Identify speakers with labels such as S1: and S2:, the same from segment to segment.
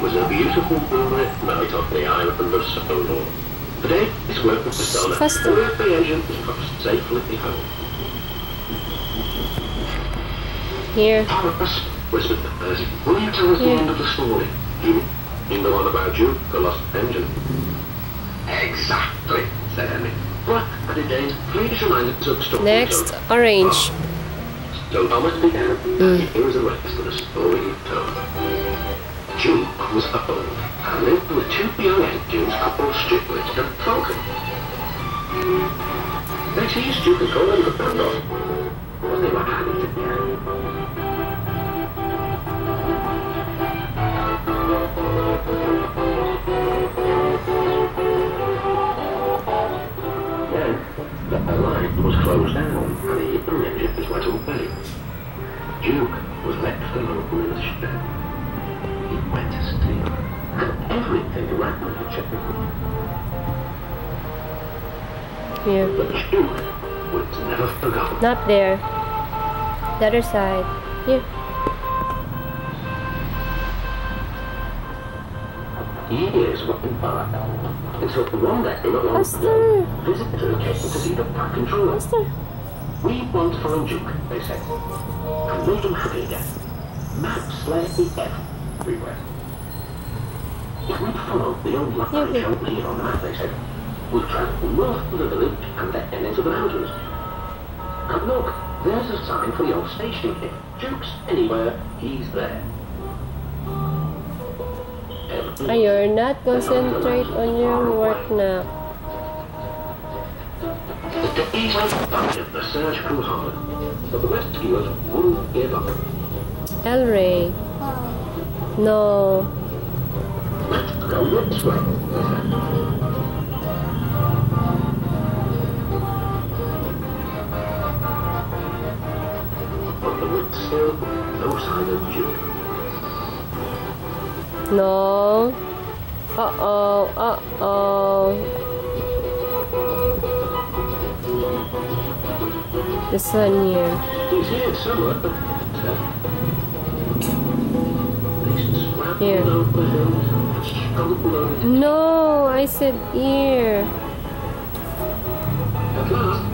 S1: was a beautiful moonlit night off the island of Sodor. The day's work was done.
S2: Faster.
S1: The engine was crossed safely home.
S2: Here.
S1: Thomas, whispered the first. Will you tell us the end of the story? You mean the one about you, the lost engine? Exactly, said Henry. But, added James, please remind us of the story.
S2: Next, orange.
S1: So Thomas began. Hmm. Here is the rest of the story told. Duke was old and lived with two young engines called Strictly and Falcon. They teased Duke and him the Bandot. But they were happy together. Then, the line was closed down and the engines went away. Duke was left alone in the shed. To everything.
S2: Here.
S1: But never.
S2: Not there. The other side. Here.
S1: Years went by until one day along
S2: Faster.
S1: visitor came to see the park controller.
S2: Faster.
S1: We want to find Duke, they said, and make him happy again. Maps lay everywhere. If we follow the old line
S2: Yeah.
S1: shown here on the map, they said, we'll travel north of the village and then into the mountains. And look, there's a sign for the old station. If Duke's anywhere, he's there.
S2: Ah, you're not concentrate on your work now.
S1: The days went the search grew hard, but the rescuers wouldn't give up.
S2: El Rey. No.
S1: No Duke.
S2: No. Uh-oh. Uh-oh. This one here.
S1: He's here somewhere, scrambled
S2: Here.
S1: over the hills and stumbled over
S2: No, I said
S1: last,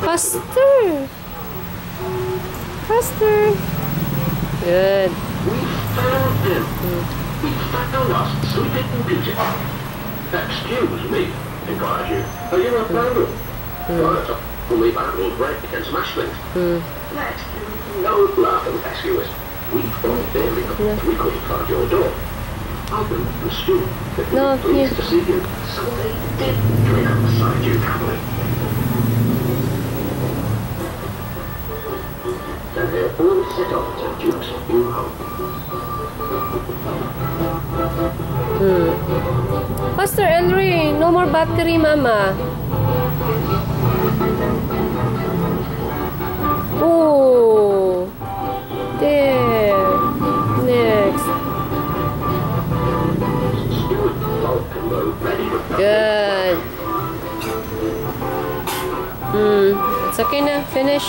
S2: Faster. Faster. Good.
S1: We found him. We found us sleeping beauty. Excuse me, inquired you. Are you a vandal? Well, fully vandal break against mashlings. Hmm. Let's no laughing rescuers. We thought very
S2: Yeah.
S1: we couldn't find your door. Open the stool.
S2: No, yeah.
S1: to see you. So they did drink beside you happily. And they all set off to Duke's new home. Hmm.
S2: Faster, Elry. No more battery, mama. Hmm. it's okay now. Finish.